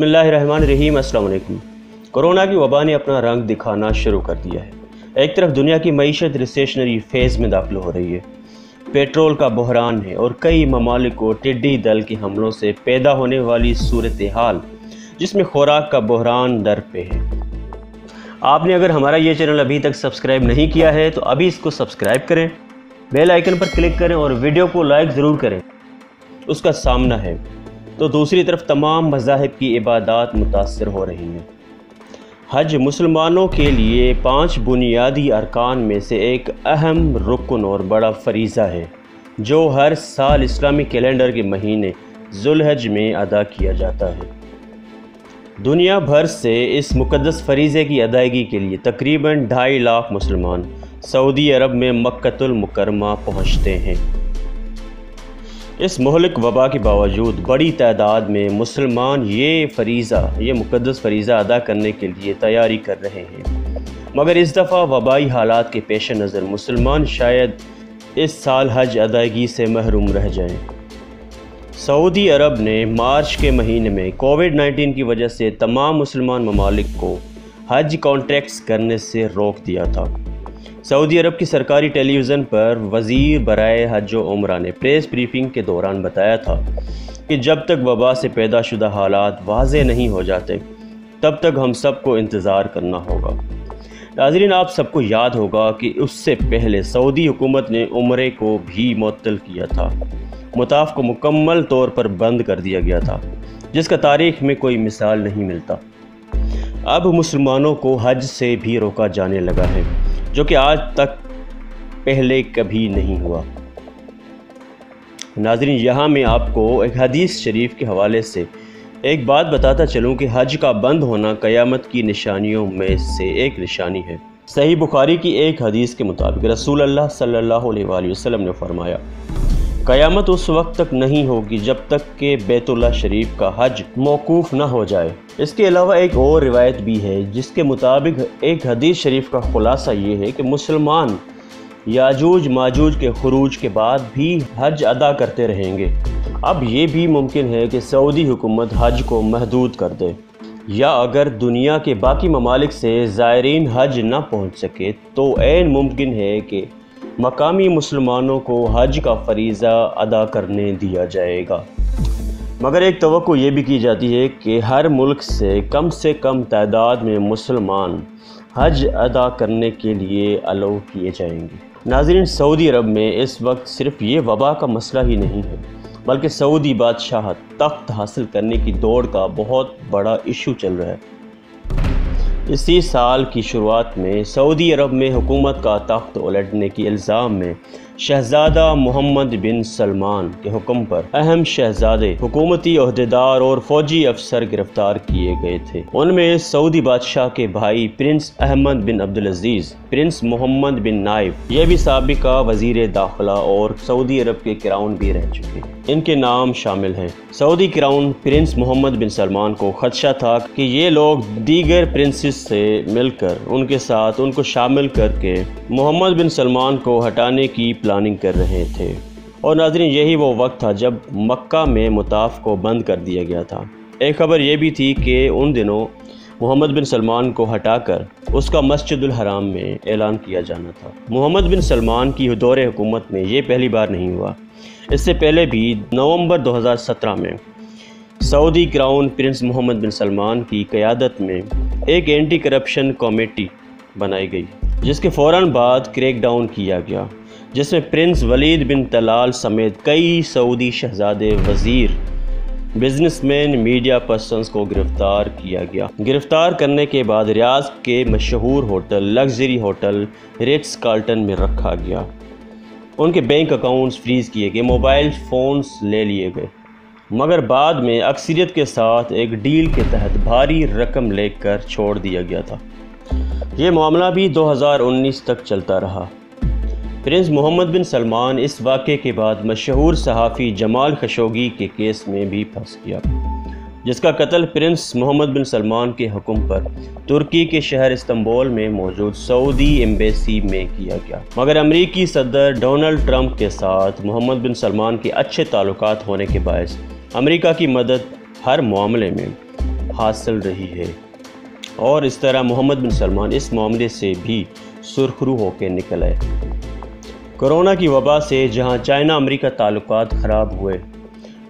बसमीम अल्लाम कोरोना की वबा ने अपना रंग दिखाना शुरू कर दिया है। एक तरफ़ दुनिया की मीशत रिसेशनरी फ़ेज़ में दाखिल हो रही है। पेट्रोल का बहरान है और कई ममालिक को टिड्डी दल के हमलों से पैदा होने वाली सूरत हाल जिसमें खुराक का बहरान दर पे है। आपने अगर हमारा ये चैनल अभी तक सब्सक्राइब नहीं किया है तो अभी इसको सब्सक्राइब करें, बेल आइकन पर क्लिक करें और वीडियो को लाइक ज़रूर करें। उसका सामना है। तो दूसरी तरफ़ तमाम मजाहब की इबादत मुतासर हो रही हैं। हज मुसलमानों के लिए पाँच बुनियादी अरकान में से एक अहम रुकन और बड़ा फरीज़ा है, जो हर साल इस्लामी कैलेंडर के महीने जुलहज में अदा किया जाता है। दुनिया भर से इस मुकदस फरीज़े की अदायगी के लिए तकरीबन ढाई लाख मुसलमान सऊदी अरब में मक्तुल मुकरमा पहुँचते हैं। इस महलिक वबा के बावजूद बड़ी तादाद में मुसलमान ये फरीज़ा, ये मुकदस फरीज़ा अदा करने के लिए तैयारी कर रहे हैं मगर इस दफ़ा वबाई हालात के पेश नज़र मुसलमान शायद इस साल हज अदायगी से महरूम रह जाएँ। सऊदी अरब ने मार्च के महीने में कोविड 19 की वजह से तमाम मुसलमान ममालिक को हज कॉन्ट्रैक्ट्स करने से रोक दिया था सऊदी अरब की सरकारी टेलीविज़न पर वज़ीर बरए हज उम्र ने प्रेस ब्रीफिंग के दौरान बताया था कि जब तक वबा से पैदा शुदा हालात वाज नहीं हो जाते, तब तक हम सबको इंतज़ार करना होगा। नाजरीन, आप सबको याद होगा कि उससे पहले सऊदी हुकूमत ने उम्र को भी मअतल किया था। मुताफ़ को मुकम्मल तौर पर बंद कर दिया गया था, जिसका तारीख में कोई मिसाल नहीं मिलता। अब मुसलमानों को हज से भी रोका जाने लगा है, जो कि आज तक पहले कभी नहीं हुआ। नाजरीन, यहाँ मैं आपको एक हदीस शरीफ के हवाले से एक बात बताता चलूँ कि हज का बंद होना क़यामत की निशानियों में से एक निशानी है। सही बुखारी की एक हदीस के मुताबिक रसूल अल्लाह सल्लल्लाहु अलैहि वसल्लम ने फरमाया क़यामत उस वक्त तक नहीं होगी जब तक कि बैतुल्ला शरीफ का हज मौकूफ़ न हो जाए। इसके अलावा एक और रिवायत भी है, जिसके मुताबिक एक हदीस शरीफ का खुलासा ये है कि मुसलमान याजूज माजूज के खरूज के बाद भी हज अदा करते रहेंगे। अब ये भी मुमकिन है कि सऊदी हुकूमत हज को महदूद कर दे, या अगर दुनिया के बाकी ममालिक से ज़ायरीन हज ना पहुँच सके तो मुमकिन है कि मकामी मुसलमानों को हज का फरीज़ा अदा करने दिया जाएगा। मगर एक तो ये भी की जाती है कि हर मुल्क से कम से कम तादाद में मुसलमान हज अदा करने के लिए अलो किए जाएँगे। नाजरीन, सऊदी अरब में इस वक्त सिर्फ़ ये वबा का मसला ही नहीं है, बल्कि सऊदी बादशाह तख्त हासिल करने की दौड़ का बहुत बड़ा इशू चल रहा है। इसी साल की शुरुआत में सऊदी अरब में हुकूमत का तख्त उलटने के इल्ज़ाम में शहजादा मोहम्मद बिन सलमान के हुक्म पर अहम शहजादे हुकूमती अहदेदार और फौजी अफसर गिरफ़्तार किए गए थे। उनमें सऊदी बादशाह के भाई prince Ahmed bin Abdul Aziz, prince Mohammed bin Naif ये भी सबका वज़ीर दाखिला और सऊदी अरब के क्राउन भी रह चुके हैं। इनके नाम शामिल हैं। Saudi crown prince Mohammed bin Salman को खदशा था कि ये लोग दीगर प्रिंसेस से मिलकर, उनके साथ उनको शामिल करके मोहम्मद बिन सलमान को हटाने की प्लानिंग कर रहे थे। और नाजरीन, यही वो वक्त था जब मक्का में मुताफ को बंद कर दिया गया था। एक खबर यह भी थी कि उन दिनों मोहम्मद बिन सलमान को हटाकर उसका मस्जिद हराम में ऐलान किया जाना था। मोहम्मद बिन सलमान की दौरे हुकूमत में ये पहली बार नहीं हुआ। इससे पहले भी नवंबर 2017 में Saudi crown prince Mohammed bin Salman की क़्यादत में एक एंटी करप्शन कमेटी बनाई गई, जिसके फ़ौर बाद क्रैकडाउन किया गया, जिसमें प्रिंस वलीद बिन तलाल समेत कई सऊदी शहजादे वज़ीर, बिजनेसमैन, मीडिया पर्सनस को गिरफ़्तार किया गया। गिरफ़्तार करने के बाद रियाज के मशहूर hotel, luxury hotel, Ritz Carlton में रखा गया। उनके बैंक अकाउंट्स फ्रीज़ किए गए मोबाइल फ़ोन्स ले लिए गए। मगर बाद में अक्सरियत के साथ एक डील के तहत भारी रकम लेकर छोड़ दिया गया था। ये मामला भी 2019 तक चलता रहा। प्रिंस मोहम्मद बिन सलमान इस वाक़े के बाद मशहूर सहाफ़ी जमाल खशोगी के केस में भी फंस गया। जिसका कत्ल प्रिंस मोहम्मद बिन सलमान के हुक्म पर तुर्की के शहर इस्तंबुल में मौजूद सऊदी एम्बेसी में किया गया। मगर अमरीकी सदर डोनाल्ड ट्रंप के साथ मोहम्मद बिन सलमान के अच्छे ताल्लुक होने के बायस अमरीका की मदद हर मामले में हासिल रही है। और इस तरह मोहम्मद बिन सलमान इस मामले से भी सुरखरू होकर निकल। आए कोरोना की वबा से जहाँ चाइना अमेरिका ताल्लुक ख़राब हुए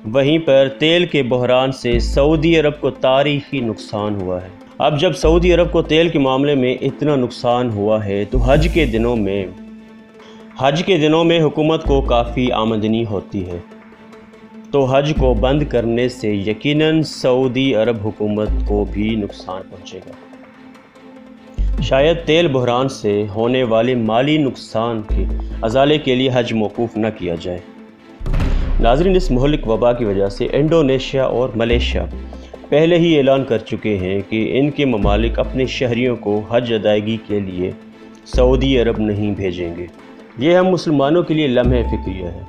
वहीं पर तेल के बहरान से सऊदी अरब को तारीखी नुकसान हुआ है। अब जब सऊदी अरब को तेल के मामले में इतना नुकसान हुआ है तो हज के दिनों में, हज के दिनों में हुकूमत को काफ़ी आमदनी होती है। तो हज को बंद करने से यकीनन सऊदी अरब हुकूमत को भी नुकसान पहुंचेगा। शायद तेल बहरान से होने वाले माली नुकसान के अजाले के लिए हज मौकूफ़ न किया जाए। नाजरीन, इस महलिक वबा की वजह से इंडोनेशिया और मलेशिया पहले ही ऐलान कर चुके हैं कि इनके ममालिक अपने शहरीों को हज अदायगी के लिए सऊदी अरब नहीं भेजेंगे। ये हम मुसलमानों के लिए लम्हे फ़िक्रिया है।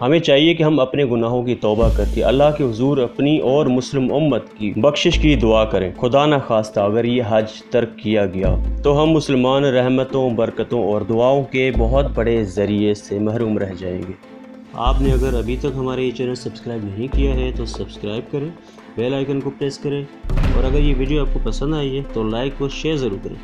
हमें चाहिए कि हम अपने गुनाहों की तौबा करके अल्लाह के हजूर अपनी और मुस्लिम उम्मत की बख्शिश की दुआ करें। खुदा न खास्ता, अगर ये हज तर्क किया गया तो हम मुसलमान रहमतों, बरकतों और दुआओं के बहुत बड़े ज़रिए से महरूम रह जाएँगे। आपने अगर अभी तक हमारे ये चैनल सब्सक्राइब नहीं किया है तो सब्सक्राइब करें, बेल आइकन को प्रेस करें, और अगर ये वीडियो आपको पसंद आई है तो लाइक और शेयर ज़रूर करें।